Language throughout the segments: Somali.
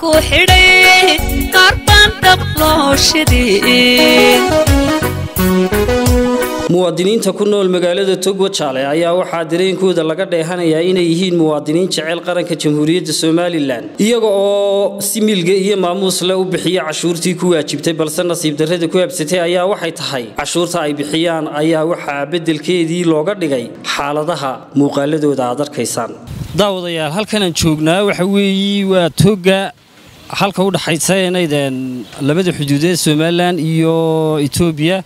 ku xidhay qaar baan dhab loo shidin muwaadiniinta ku nool magaalada togwa jaale ayaa waxaa dareenkooda laga dheehanayaa inay yihiin muwaadiniin jecel qaranka jamhuuriyadda somalilan iyaga oo si milga iyo maamuus le u bixiya cashuurtii ku waajibtay balse nasiib darrada ku habsatay ayaa waxay tahay cashuurta ay bixiyaan ayaa waxaa beddelkeedii looga dhigay xaaladaha muuqaaladooda aad arkaysaan. Daawadayaal halkanaan joognaa waxa weeye waa toga halka u dhaxaysa inaydeen labada xuduudeed somalilan iyo etoobiya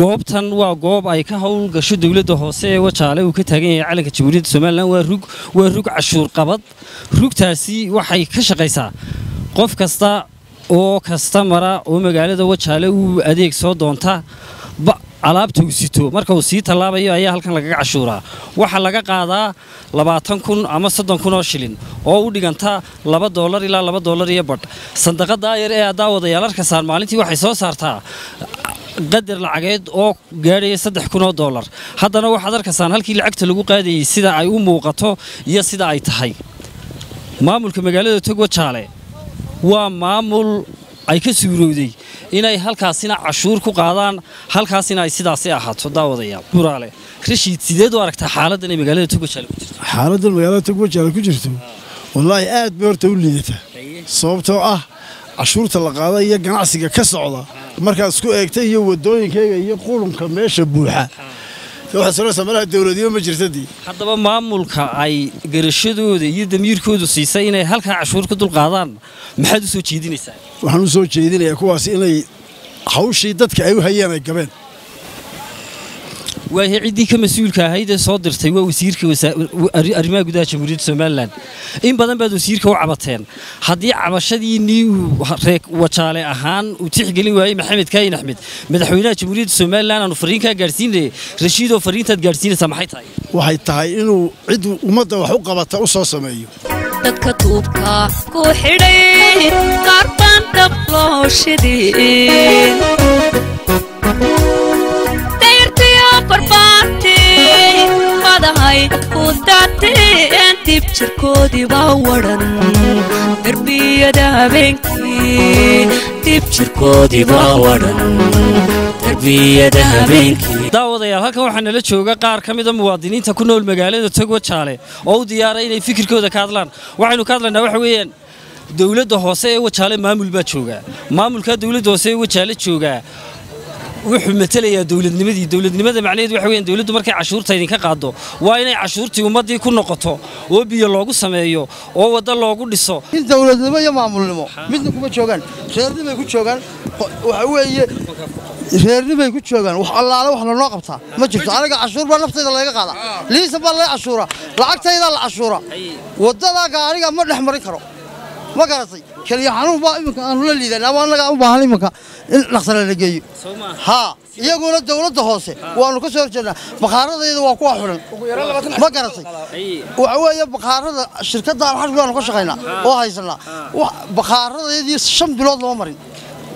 goobtan waa goob ay ka howl gasho dowladda hoose ee wajaale uu ka taagan yahay calanka jamhuuriyadda somalilan waa rug waa rug cashuur qabad. Rugtaasi waxay ka shaqaysaa qof kasta oo kasta mara oo magaalada wajaale uu adeeg soo doonta. Alaabta uu sito marka uu sii tallaabayo ayaa halkan lagaga cashuuraa. Waxaa laga qaadaa labaatan kun ama soddon kun oo shilin oo u dhiganta laba doolar ilaa laba doolar iyo badh sandaqadaa yar ee daawadayaal arkaysaan maalintii waxay soo saartaa qadar lacageed oo gaadhaya saddex kun oo doolar haddana waxaad arkaysaan halkii lacagta lagu qaadayay sida ay u muuqato iyo sida ay tahay. Maamulka magaalada togwa jaale waa maamul ay ka suurowday inay halkaasina cashuur ku qaadaan halkaasina ay sidaasi ahaato. Daawadayaal buraale rashiid sideed u aragtaa xaaladdan ay magaalada togwa jaale ku jirto. Xaaladdan magaalada togwa jaale ku jirto? Wallaahi aad bay horta u liidataa sababtoo ah cashuurta la qaada iyo ganacsiga ka socda markaad isku eegta iyo wadooyinkayga iyo qulunka meesha buuxa. Malaha dowladiyo ma jirtadii haddaba maamulka ay garashadooda iyo damiirkoodu siisay inay halkaa cashuur ku dulqaadaan maxaad u soo jeedinaysaa? Waxaan u soo jeedinayaa kuwaas inay hawshii dadka ay u hayeen ay gabeen waayahay ciddii ka mas'uulka ahayd ee soo dirtay waa wasiirka arrimaha gudaha jamhuuriyadda somalilan in badan baad wasiirka u cabateen haddii cabashadiinnii uu wajaale ahaan uu tixgelin waayey maxamed kaayin axmed madaxweynaha jamhuuriyadda somalilan aanu fariinkaa gaadhsiinaya rashiidoo fariintaad gaadhsiinaysaa maxay tahay waxay tahay inuu cid ummadda wax u qabata u soo sameeyo dadka duubka daawadayaal halkan waxaa nala jooga qaar ka mida muwaadiniinta ku nool magaalada togwa jaale oo u diyaaray inay fikirkooda ka hadlaan. Waxaynu ka hadlaynaa waxa weeyaan dowladda hoose ee wajaale maamul baa jooga maamulkaa dowladda hoose ee wajaale joogaa wuxuu matelayaa dowladnimadii dowladnimada macnaheedu waxa weeyaan dowladdu markay cashuurta idinka qaado waa inay cashuurtii ummaddii ku noqoto oo biyo loogu sameeyo oo wadda loogu dhiso. In dowladnimo iyo maamulnimo midna kuma joogaan. Reernimay ku joogaan waxa weeye reernimay ku joogaan wax allaale wax lanoo qabtaa. Ma jirto aniga cashuur baa naftayda laga qaada liisa baa laga cashuura lacagtaydaa la cashuura. Waddadaa gaariga ma dhex marin karo ma garatay keliya xanuun baa iminka aanu la liidanaa waa annagaa u baahan iminka. In dhaqsale la geeyo. Haa iyaguna dowladda hoose waanu ka soo horjeednaa. Bakaaradayda waa kuwa xidhan ma garatay waxa weeye bakaarada shirkadda alxarbi baanu ka shaqaynaa oo haysanaa. Bakaaradayadii shan bilood loo marin.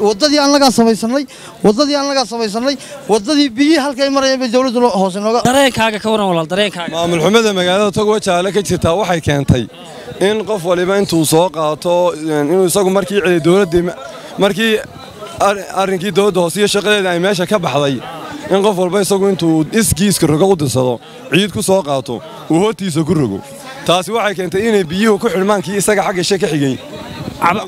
Wadadii annagaa samaysanay wadadii annagaa samaysanay wadadii biyihii halkay marayeen bay dowladdu hoose nooga dareenkaaga ka waran walaal dareenkaaga. Maamul xumada magaalada togwa jaale ka jirtaa waxay keentay in qof waliba intuu soo qaato inuu isagu markii celi dowladdii markii arrinkii dowladda hoose iyo shaqadeeda ay meesha ka baxday in qof walba isagu intuu iskiiska rogo u dirsado ciid ku soo qaato uu hootiisa ku rogo. Taasi waxay keentay inay biyuhu ku xidhmaankii isaga xagga she ka xigay.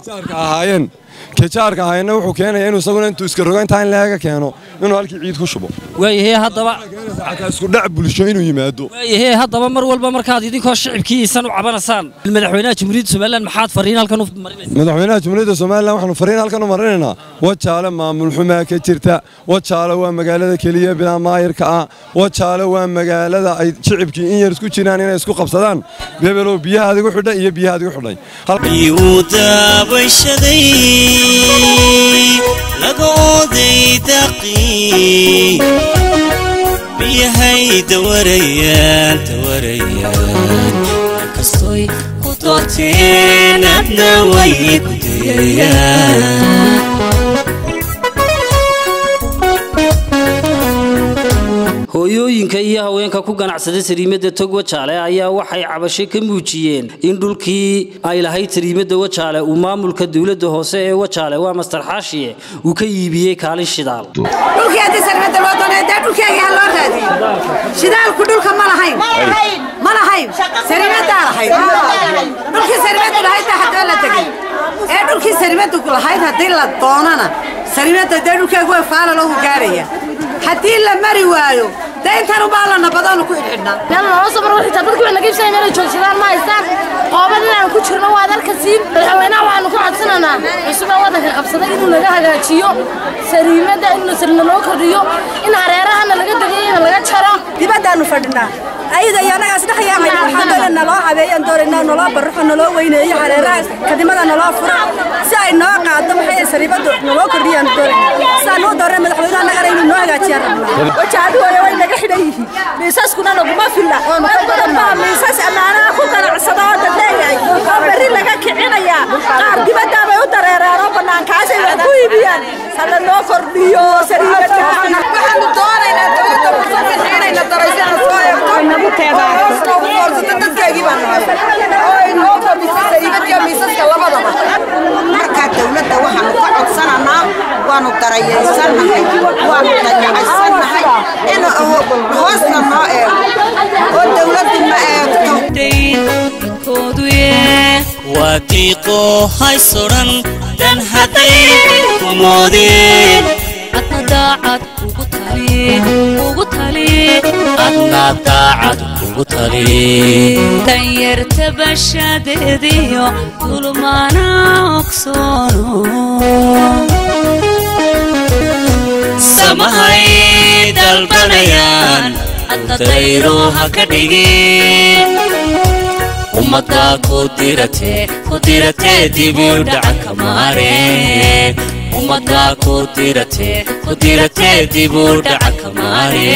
Jaarka ahaayeen kejaarka ahayna wuxuu keenaya inuu isaguna intuu iska rogo intaa in leega keeno inuu halkii ciid ku shubo. Waayahee haddaba xataa isku dhac bulsho inuu yimaado. Waayahee haddaba mar walba markaad idinkoo shicibkii isan u cabanaysaan madaxweynaha jamhuuriyadda somalilan maxaad fariin halkan u marinaysaa madaxweynaha jamhuuriyadda somalilan waxaanu fariin halkan u marinaynaa wajaale maamul xumaa ka jirta. Wajaale waa magaalada keliya bilaa maayirka ah. Wajaale waa magaalada ay shicibkii in yar isku jiraan inay isku qabsadaan. Bebelow biyaha adigu xidhay iyo biyaha adigu xidhay لقو دي تقي بيهي دوريان دوريان كصوي خطوتين أبنا ويديان. Hooyooyinka iyo haweenka ku ganacsada sariimada tog wajaale ayaa waxay cabasho ka muujiyeen in dhulkii ay lahayd sariimada wajaale uu maamulka dowladda hoose ee wajaale waa master xaashiye uu ka iibiyey kaalin shidaal. Dhulkii sarmada loo doonay dee dhulkeegii ha loo raadiyo shidaalku dhulka ma lahayn. Ma lahayn. Sarimadaa lahayd. Dhulkii sarimadu lahayd baa haddaba la tegay ee dhulkii sarimadu lahayd haddii la doonana sarimada dee dhulkeegu way faalalo uu gaaraya haddii la mari waayo dee intan ubaa la nabadoonu ku xidhxidhnaa meel naloo soo marwa xitaa dadku way naga ibsanay meelay joogsadaan ma haystaan qoobad inaan ku jirno waa dalka siin madaxweynaha waxaanu ku codsanaynaa cusubaa waddanka qabsaday inuu naga hagaajiyo sariimada inuu sarna loo kordhiyo in hareerahana laga degayana laga jaro dibaddaanu fadhinaa ayada iyo annagaas dhex yaacayna waxaan doonay naloo habeeyaan doonayna naloo barruxo naloo weyneeyo hareeraha kadimada naloo furo. Si ay noo qaado maxay sariibadu naloo kordhiyaan doonayna saan u doonay madaxweynaha nagana inuu noo hagaajiyaan rabnaa wajaadu waya way naga xidhan yihiin. Miisaskuna naguma filla. Dad badan baa miisas ammaanaha ku ganacsada oo dad leeyahay oo berri laga kicinayaa qaar dibaddaa bay u dareereen oo bannaankaasay wax ku iibiyaan. Hala noo kordhiyo sariibada waxaanu doonaynaa dowladda musafixiinayna daraysana soo eegto oo foorsata dadkeegii baan nahay oo ay noo kordhiso sariibadiyo miisaska labadaba markaa dowladda waxaanu ka codsananaa waanu darayaysannahay waanu dayacaysannahay in hoosna noo eego oo dowladdu ma eegto waa diiqo haysodhan dhan hadday kumoodeen adna daacad ugu tali ugu adna daacad ugu bashadeediyo dulmaana ogsoono samahay dalbanayaan dayro ha ka dhigin ummaddaa ku diratee ku diratee dibu dhaca kamaare ummaddaa ku diratee ku diratee dibu dhaca kamaare